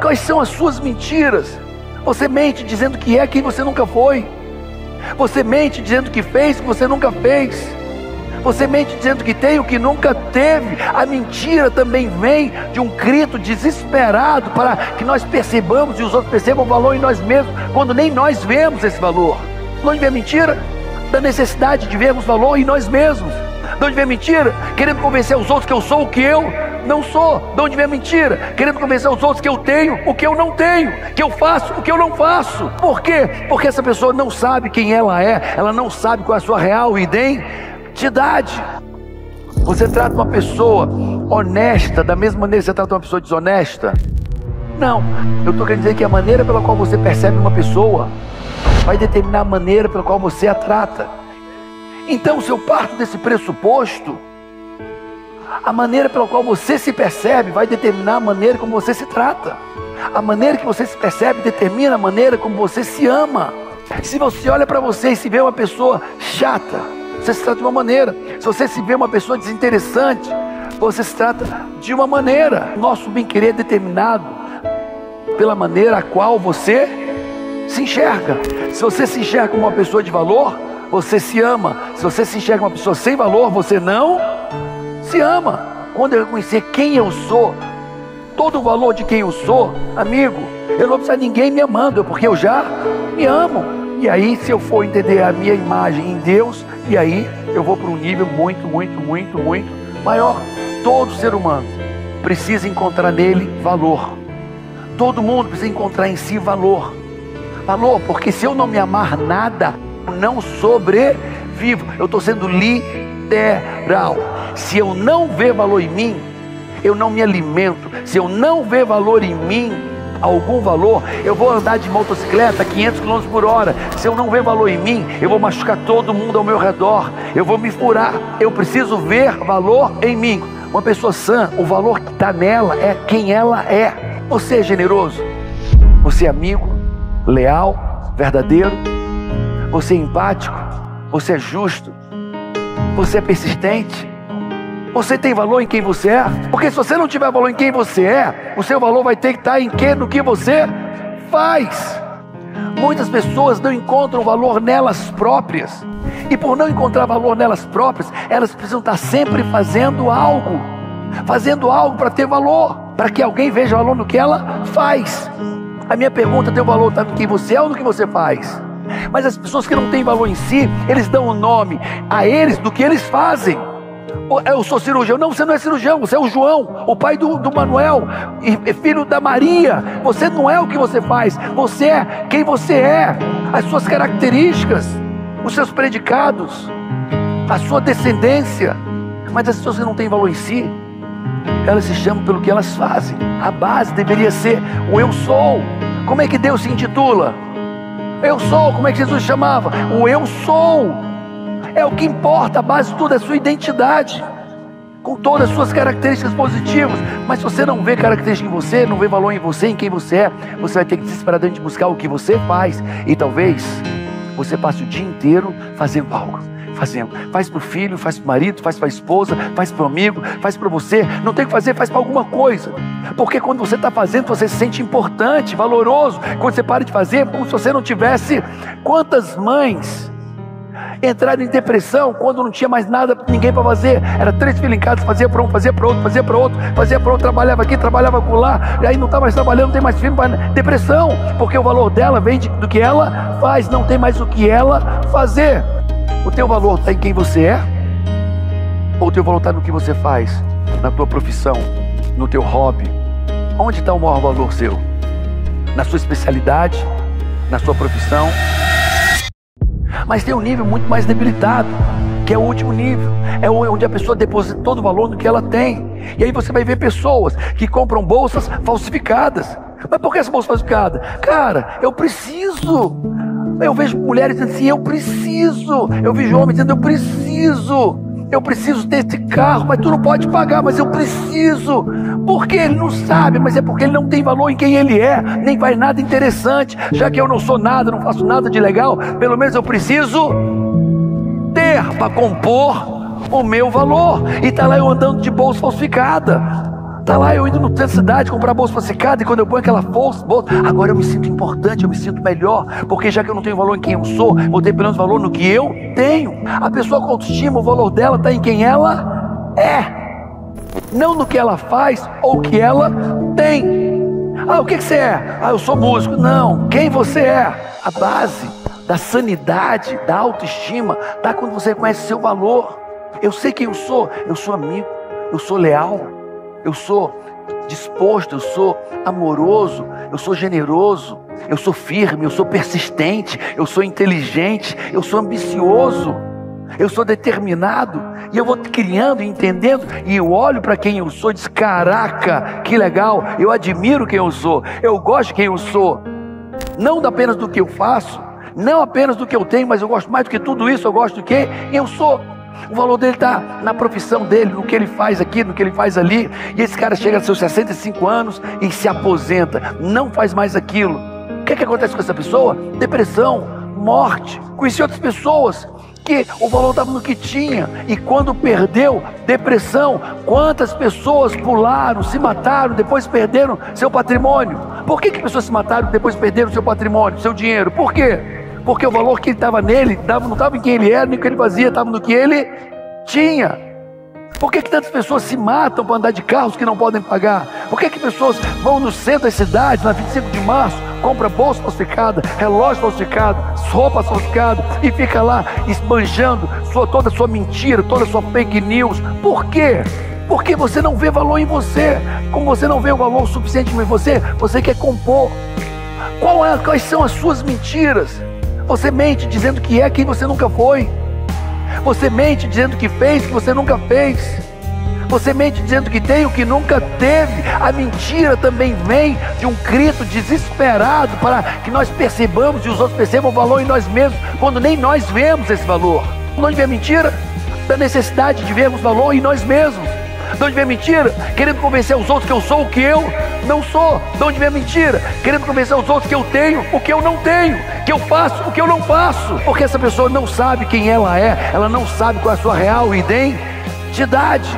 Quais são as suas mentiras? Você mente dizendo que é quem você nunca foi. Você mente dizendo que fez o que você nunca fez. Você mente dizendo que tem o que nunca teve. A mentira também vem de um grito desesperado para que nós percebamos e os outros percebam o valor em nós mesmos, quando nem nós vemos esse valor. De onde vem a mentira? Da necessidade de vermos valor em nós mesmos. De onde vem a mentira? Querendo convencer os outros que eu sou o que eu não sou. De onde vem a mentira? Querendo convencer os outros que eu tenho o que eu não tenho, que eu faço o que eu não faço. Por quê? Porque essa pessoa não sabe quem ela é, ela não sabe qual é a sua real identidade. Você trata uma pessoa honesta da mesma maneira que você trata uma pessoa desonesta? Não, eu estou querendo dizer que a maneira pela qual você percebe uma pessoa vai determinar a maneira pela qual você a trata. Então, se eu parto desse pressuposto, a maneira pela qual você se percebe vai determinar a maneira como você se trata. A maneira que você se percebe determina a maneira como você se ama. Se você olha para você e se vê uma pessoa chata, você se trata de uma maneira. Se você se vê uma pessoa desinteressante, você se trata de uma maneira. Nosso bem-querer é determinado pela maneira a qual você se enxerga. Se você se enxerga como uma pessoa de valor, você se ama. Se você se enxerga como uma pessoa sem valor, você não se ama. Quando eu reconhecer quem eu sou, todo o valor de quem eu sou, amigo, eu não vou precisar de ninguém me amando, porque eu já me amo. E aí, se eu for entender a minha imagem em Deus, e aí eu vou para um nível muito, muito, muito, muito maior. Todo ser humano precisa encontrar nele valor. Todo mundo precisa encontrar em si valor. Valor, porque se eu não me amar nada, não sobrevivo. Eu estou sendo literal. Se eu não ver valor em mim, eu não me alimento. Se eu não ver valor em mim, algum valor, eu vou andar de motocicleta a 500 km por hora. Se eu não ver valor em mim, eu vou machucar todo mundo ao meu redor. Eu vou me furar. Eu preciso ver valor em mim. Uma pessoa sã, o valor que está nela é quem ela é. Você é generoso. Você é amigo, leal, verdadeiro. Você é empático. Você é justo. Você é persistente. Você tem valor em quem você é? Porque se você não tiver valor em quem você é, o seu valor vai ter que estar em que, no que você faz. Muitas pessoas não encontram valor nelas próprias. E por não encontrar valor nelas próprias, elas precisam estar sempre fazendo algo. Fazendo algo para ter valor. Para que alguém veja valor no que ela faz. A minha pergunta: tem valor está no que você é ou no que você faz? Mas as pessoas que não têm valor em si, eles dão o nome a eles do que eles fazem. Eu sou cirurgião. Não, você não é cirurgião, você é o João, o pai do, do Manuel, e filho da Maria. Você não é o que você faz, você é quem você é, as suas características, os seus predicados, a sua descendência. Mas as pessoas que não têm valor em si, elas se chamam pelo que elas fazem. A base deveria ser o eu sou. Como é que Deus se intitula? Eu sou, como é que Jesus chamava? O eu sou. É o que importa, a base de tudo é a sua identidade, com todas as suas características positivas. Mas se você não vê características em você, não vê valor em você, em quem você é, você vai ter que desesperadamente buscar o que você faz. E talvez você passe o dia inteiro fazendo algo fazendo. Faz para o filho, faz para o marido, faz para a esposa, faz para o amigo, faz para você. Não tem que fazer, faz para alguma coisa. Porque quando você está fazendo, você se sente importante, valoroso. Quando você para de fazer, é como se você não tivesse. Quantas mães entraram em depressão quando não tinha mais nada, ninguém para fazer. Era três filhos em casa, fazia para um, fazia para outro, fazia para outro, fazia para outro, trabalhava aqui, trabalhava com lá, e aí não está mais trabalhando, não tem mais filho, depressão, porque o valor dela vem de, do que ela faz, não tem mais o que ela fazer. O teu valor está em quem você é? Ou o teu valor está no que você faz? Na tua profissão, no teu hobby? Onde está o maior valor seu? Na sua especialidade? Na sua profissão? Mas tem um nível muito mais debilitado, que é o último nível. É onde a pessoa deposita todo o valor no que ela tem. E aí você vai ver pessoas que compram bolsas falsificadas. Mas por que essa bolsa falsificada? Cara, eu preciso. Eu vejo mulheres dizendo assim: eu preciso. Eu vejo homens dizendo: eu preciso. Eu preciso desse carro, mas tu não pode pagar, mas eu preciso. Porque ele não sabe, mas é porque ele não tem valor em quem ele é, nem faz nada interessante. Já que eu não sou nada, não faço nada de legal, pelo menos eu preciso ter para compor o meu valor. E está lá eu andando de bolsa falsificada. Tá lá eu indo no centro da cidade comprar bolsa falsificada e quando eu ponho aquela bolsa, bolsa, agora eu me sinto importante, eu me sinto melhor, porque já que eu não tenho valor em quem eu sou, vou ter pelo menos valor no que eu tenho. A pessoa com autoestima, o valor dela está em quem ela é, não no que ela faz ou que ela tem. Ah, o que, que você é? Ah, eu sou músico. Não, quem você é? A base da sanidade, da autoestima, está quando você conhece seu valor. Eu sei quem eu sou, eu sou amigo, eu sou leal, eu sou disposto, eu sou amoroso, eu sou generoso, eu sou firme, eu sou persistente, eu sou inteligente, eu sou ambicioso, eu sou determinado, e eu vou criando e entendendo, e eu olho para quem eu sou diz: caraca, que legal, eu admiro quem eu sou, eu gosto de quem eu sou, não apenas do que eu faço, não apenas do que eu tenho, mas eu gosto mais do que tudo isso, eu gosto do que eu sou. O valor dele está na profissão dele, no que ele faz aqui, no que ele faz ali. E esse cara chega aos seus 65 anos e se aposenta, não faz mais aquilo. O que, é que acontece com essa pessoa? Depressão, morte. Conheci outras pessoas que o valor estava no que tinha, e quando perdeu, depressão. Quantas pessoas pularam, se mataram, depois perderam seu patrimônio? Por que, que pessoas se mataram, depois perderam seu patrimônio, seu dinheiro? Por quê? Porque o valor que estava nele não estava em quem ele era, nem o que ele fazia, estava no que ele tinha. Por que, que tantas pessoas se matam para andar de carros que não podem pagar? Por que, que pessoas vão no centro das cidades, na 25 de março, compra bolsa falsificada, relógio falsificado, roupa falsificada e fica lá esbanjando sua, toda a sua mentira, toda a sua fake news? Por quê? Porque você não vê valor em você. Como você não vê o valor suficiente em você, você quer compor. É, quais são as suas mentiras? Você mente dizendo que é quem você nunca foi. Você mente dizendo que fez o que você nunca fez. Você mente dizendo que tem o que nunca teve. A mentira também vem de um grito desesperado para que nós percebamos e os outros percebam o valor em nós mesmos, quando nem nós vemos esse valor. De onde vem a mentira? Da necessidade de vermos valor em nós mesmos. De onde vem a mentira? Querendo convencer os outros que eu sou o que eu não sou. De onde vem a mentira? Querendo convencer os outros que eu tenho o que eu não tenho, que eu faço o que eu não faço. Porque essa pessoa não sabe quem ela é, ela não sabe qual é a sua real identidade.